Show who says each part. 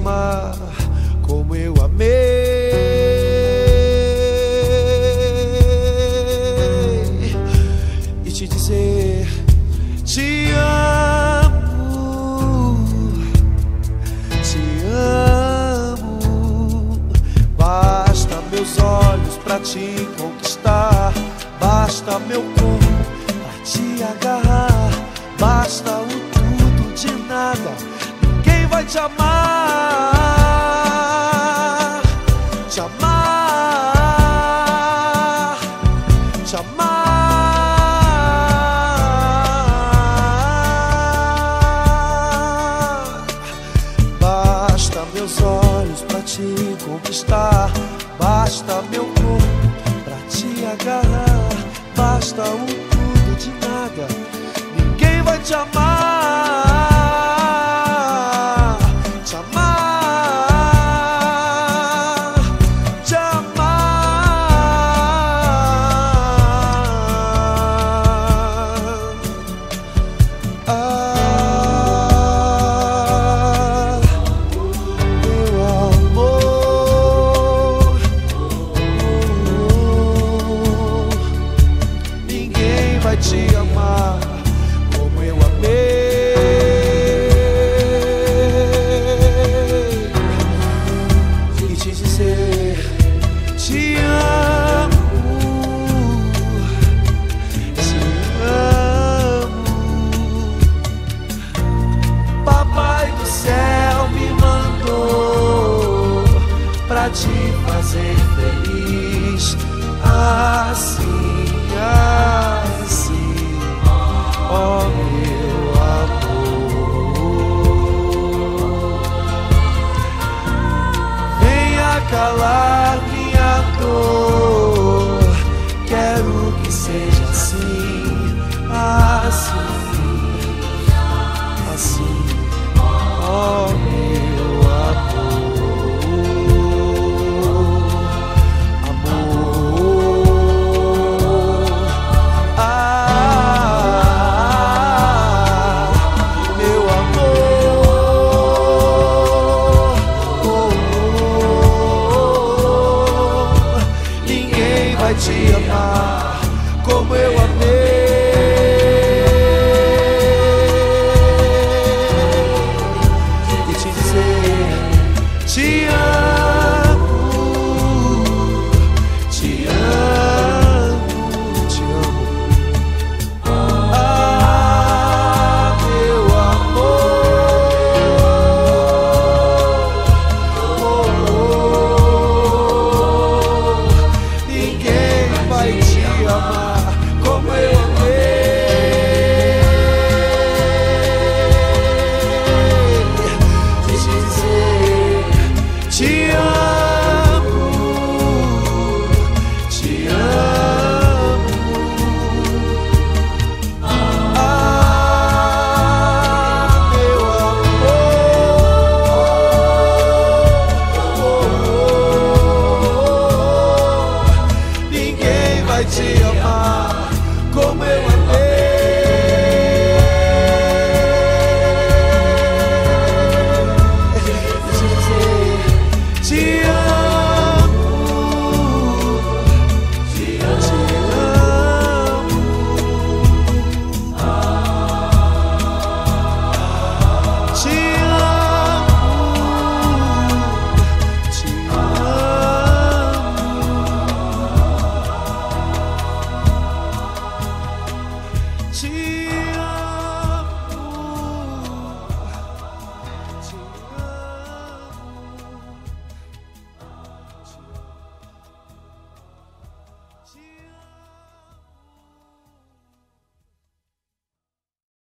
Speaker 1: amar como eu amei e te dizer te amo, te amo. Basta meus olhos pra te conquistar, basta meu corpo pra te agarrar, basta o tudo de nada. Ninguém vai te amar. te conquistar. Basta meu corpo pra te agarrar. Basta um tudo de nada. Ninguém vai te amar. te fazer feliz assim. amar como eu amei.